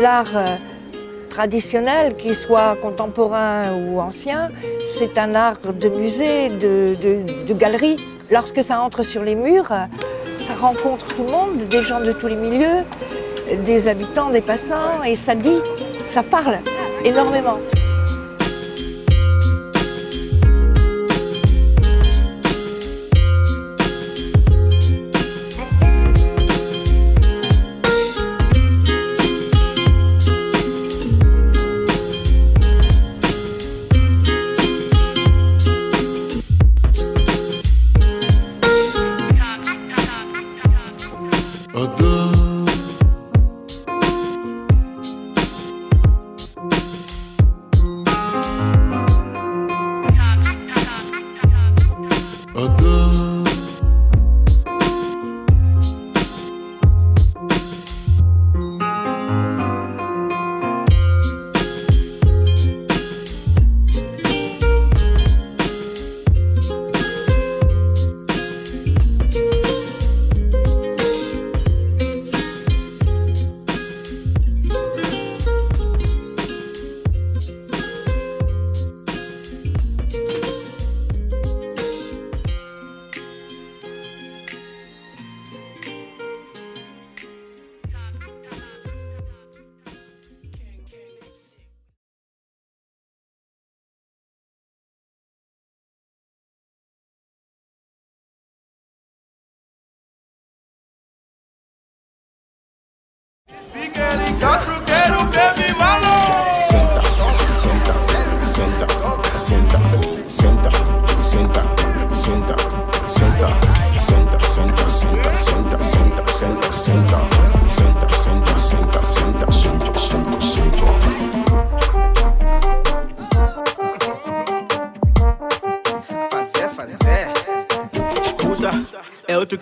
L'art euh, traditionnel, qu'il soit contemporain ou ancien, c'est un art de musée, de, galerie. Lorsque ça entre sur les murs, ça rencontre tout le monde, des gens de tous les milieux, des habitants, des passants, et ça dit, ça parle énormément.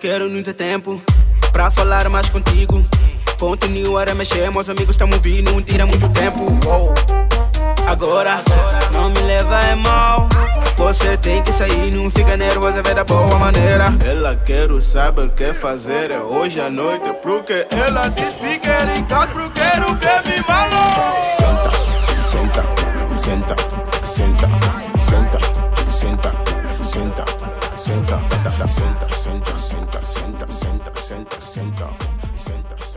Quero muito tempo pra falar mais contigo. Continuar a mexer, meus amigos estão vindo, não tira muito tempo. Oh. Agora, não me leva é mal. Você tem que sair, não fica nervosa, vê da boa maneira. Ela quer saber o que fazer é hoje à noite, porque ela diz ficar em casa, porque quero que me malo. Senta, senta, senta, senta, senta, senta, senta, senta, senta, senta, senta, senta, senta, senta, senta, senta, senta, senta.